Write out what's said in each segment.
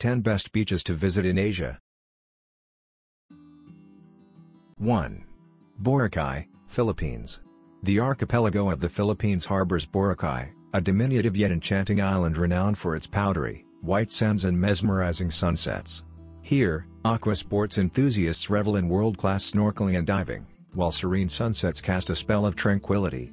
10 Best Beaches to Visit in Asia 1. Boracay, Philippines. The archipelago of the Philippines harbors Boracay, a diminutive yet enchanting island renowned for its powdery, white sands and mesmerizing sunsets. Here, aqua sports enthusiasts revel in world-class snorkeling and diving, while serene sunsets cast a spell of tranquility.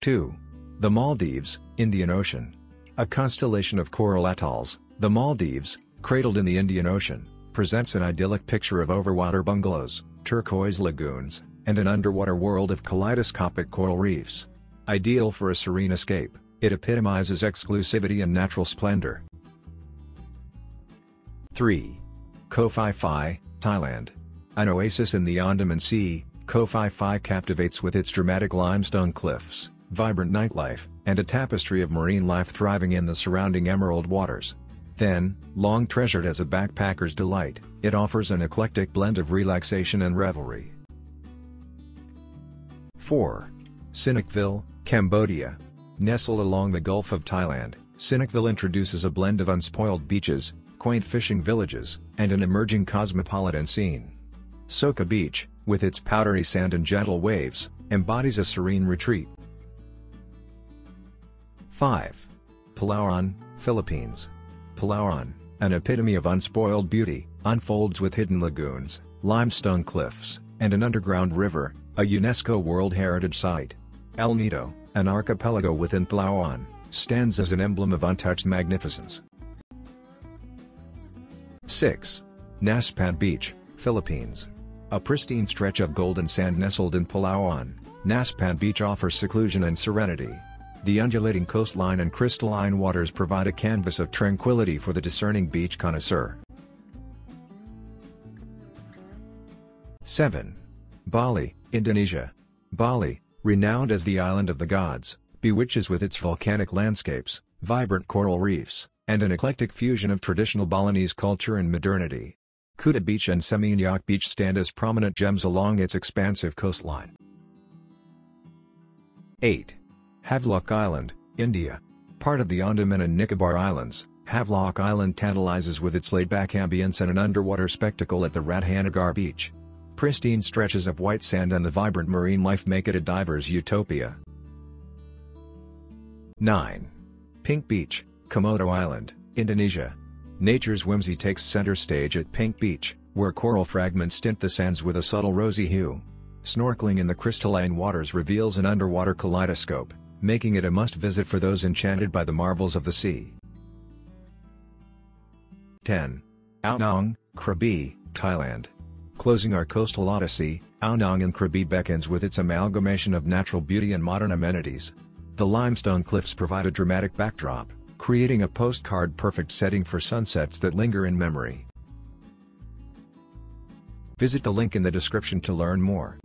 2. The Maldives, Indian Ocean. A constellation of coral atolls, the Maldives, cradled in the Indian Ocean, presents an idyllic picture of overwater bungalows, turquoise lagoons, and an underwater world of kaleidoscopic coral reefs. Ideal for a serene escape, it epitomizes exclusivity and natural splendor. 3. Koh Phi Phi, Thailand. An oasis in the Andaman Sea, Koh Phi Phi captivates with its dramatic limestone cliffs, vibrant nightlife, and a tapestry of marine life thriving in the surrounding emerald waters. Then, long treasured as a backpacker's delight, it offers an eclectic blend of relaxation and revelry. 4. Sihanoukville, Cambodia. Nestled along the Gulf of Thailand, Sihanoukville introduces a blend of unspoiled beaches, quaint fishing villages, and an emerging cosmopolitan scene. Sokha Beach, with its powdery sand and gentle waves, embodies a serene retreat. 5. Palawan, Philippines. Palawan, an epitome of unspoiled beauty, unfolds with hidden lagoons, limestone cliffs, and an underground river, a UNESCO World Heritage Site. El Nido, an archipelago within Palawan, stands as an emblem of untouched magnificence. 6. Nacpan Beach, Philippines. A pristine stretch of golden sand nestled in Palawan, Nacpan Beach offers seclusion and serenity. The undulating coastline and crystalline waters provide a canvas of tranquility for the discerning beach connoisseur. 7. Bali, Indonesia. Bali, renowned as the island of the gods, bewitches with its volcanic landscapes, vibrant coral reefs, and an eclectic fusion of traditional Balinese culture and modernity. Kuta Beach and Seminyak Beach stand as prominent gems along its expansive coastline. 8. Havelock Island, India. Part of the Andaman and Nicobar Islands, Havelock Island tantalizes with its laid-back ambience and an underwater spectacle at the Radhanagar beach. Pristine stretches of white sand and the vibrant marine life make it a diver's utopia. 9. Pink Beach, Komodo Island, Indonesia. Nature's whimsy takes center stage at Pink Beach, where coral fragments tint the sands with a subtle rosy hue. Snorkeling in the crystalline waters reveals an underwater kaleidoscope, making it a must-visit for those enchanted by the marvels of the sea. 10. Ao Nang, Krabi, Thailand. Closing our coastal odyssey, Ao Nang and Krabi beckons with its amalgamation of natural beauty and modern amenities. The limestone cliffs provide a dramatic backdrop, creating a postcard-perfect setting for sunsets that linger in memory. Visit the link in the description to learn more.